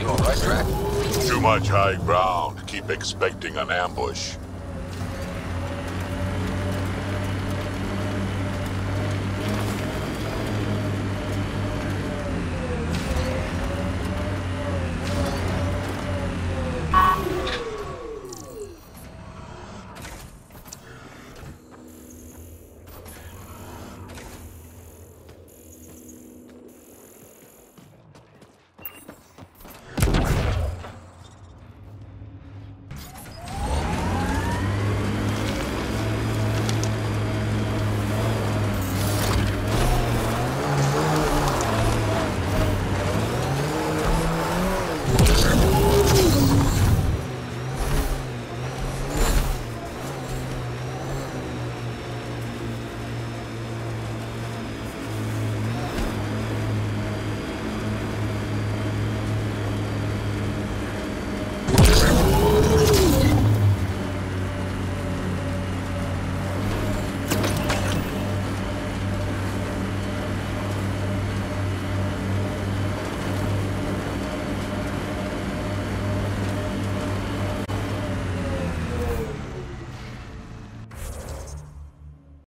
You on the right track? Too much high ground. Keep expecting an ambush.